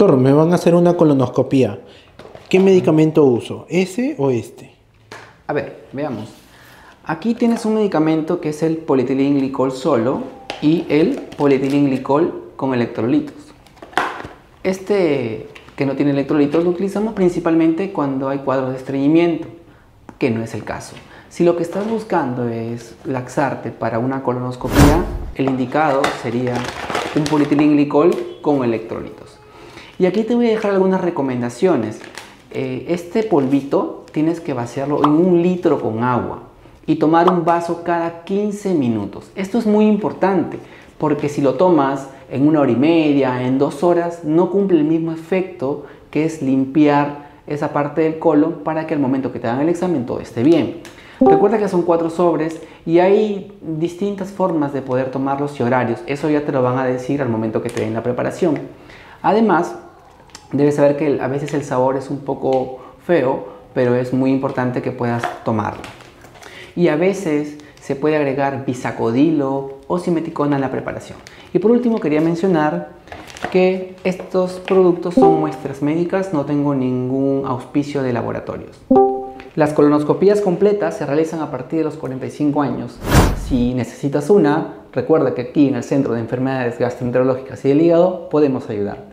Doctor, me van a hacer una colonoscopía. ¿Qué medicamento uso? ¿Ese o este? A ver, veamos. Aquí tienes un medicamento que es el polietilenglicol solo y el polietilenglicol con electrolitos. Este que no tiene electrolitos lo utilizamos principalmente cuando hay cuadros de estreñimiento, que no es el caso. Si lo que estás buscando es laxarte para una colonoscopia, el indicado sería un polietilenglicol con electrolitos. Y aquí te voy a dejar algunas recomendaciones. Eh, este polvito tienes que vaciarlo en un litro con agua y tomar un vaso cada 15 minutos. Esto es muy importante porque si lo tomas en una hora y media, en dos horas, no cumple el mismo efecto que es limpiar esa parte del colon para que al momento que te hagan el examen todo esté bien. Recuerda que son cuatro sobres y hay distintas formas de poder tomarlos y horarios. Eso ya te lo van a decir al momento que te den la preparación. Además, debes saber que a veces el sabor es un poco feo, pero es muy importante que puedas tomarlo. Y a veces se puede agregar bisacodilo o simeticona en la preparación. Y por último quería mencionar que estos productos son muestras médicas, no tengo ningún auspicio de laboratorios. Las colonoscopías completas se realizan a partir de los 45 años. Si necesitas una, recuerda que aquí en el Centro de Enfermedades Gastroenterológicas y del Hígado podemos ayudar.